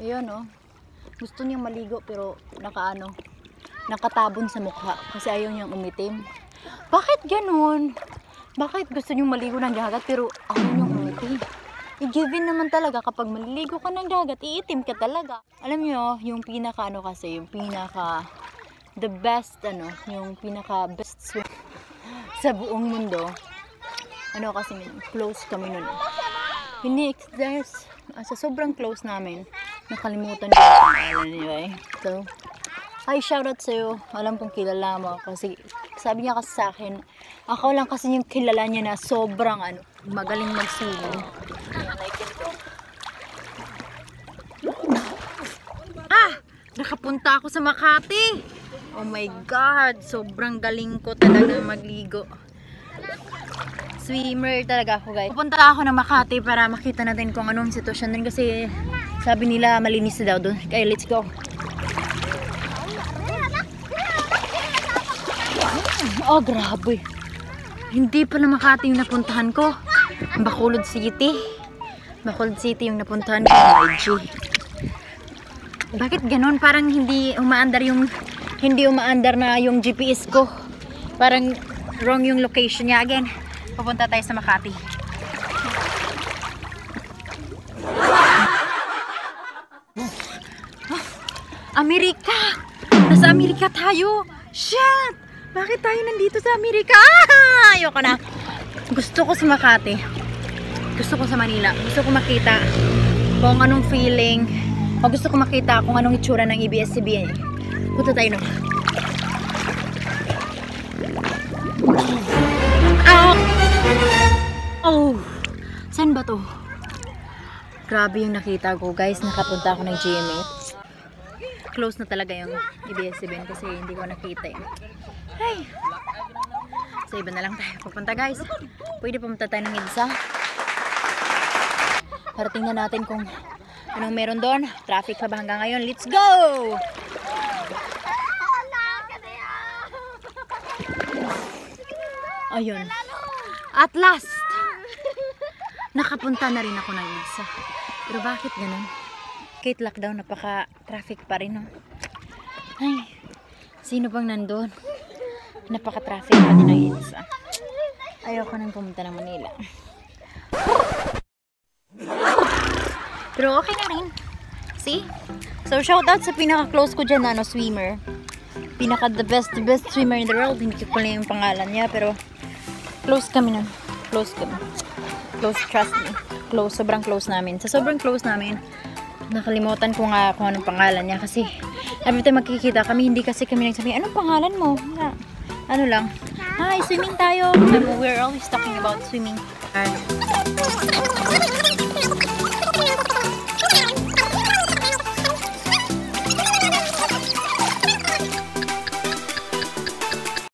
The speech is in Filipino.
Ayan oh. Gusto niyang maligo pero nakaano, nakatabon sa mukha kasi ayaw niyang umitim. Bakit ganun? Bakit gusto niyong maligo ng dagat pero ayaw niyang umitim? I-given naman talaga kapag maliligo ka ng dagat, iitim ka talaga. Alam niyo, yung pinaka ano kasi, yung pinaka the best ano, yung pinaka best swim sa buong mundo. Ano kasi close kami nun. Hindi, there's, ah, sa sobrang close namin, nakalimutan ko yung pangalan niya eh. So, hi, shoutout sa'yo. Alam kong kilala mo kasi sabi niya kasi sa akin, ako lang kasi yung kilala niya na sobrang ano, magaling ganito. Ah! Nakapunta ako sa Makati! Oh my God! Sobrang galing ko talaga magligo. Swimmer talaga ako guys. Pupunta ako ng Makati para makita natin kung anong sitwasyon din kasi sabi nila malinis daw doon. Kaya let's go. Oh, grabe. Hindi pala Makati yung napuntahan ko. Bacolod City. Bacolod City yung napuntahan ko. My G. Bakit ganun? Parang hindi umaandar yung hindi umaandar na yung GPS ko. Parang wrong yung location niya again. Pupunta tayo sa Makati. Amerika! Nasa Amerika tayo! Shit! Bakit tayo nandito sa Amerika? Ah! Ayoko na. Gusto ko sa Makati. Gusto ko sa Manila. Gusto ko makita kung anong feeling. O gusto ko makita kung anong itsura ng ABS-CBN. Punta tayo no. Oh! Saan ba to? Grabe yung nakita ko. Guys, nakapunta ako ng GMA. Close na talaga yung ABS-CBN kasi hindi ko nakita eh. Ay! So, iba na lang tayo pupunta guys. Pwede pumunta tayo ng EDSA. Para tingnan natin kung anong meron doon. Traffic pa ba hanggang ngayon? Let's go! Ayun. At last, nakapunta na rin ako ng EDSA. Pero bakit ganun? Kahit lockdown, napaka-traffic pa rin, no? Ay, sino bang nandun? Napaka-traffic pa din ng EDSA. Ayoko nang pumunta ng Manila. Pero okay na rin. See? So, shoutout sa pinaka-close ko dyan ano, swimmer. Pinaka the best, the best swimmer in the world. Hindi ko pala yung pangalan niya, pero close kami nun. Close kami. Close, trust me. Close, sobrang close namin. Sa sobrang close namin, nakalimutan ko nga kung anong pangalan niya kasi every time magkikita kami, hindi kasi kami nagsabi, anong pangalan mo? Na, ano lang, hi, swimming tayo. We're always talking about swimming.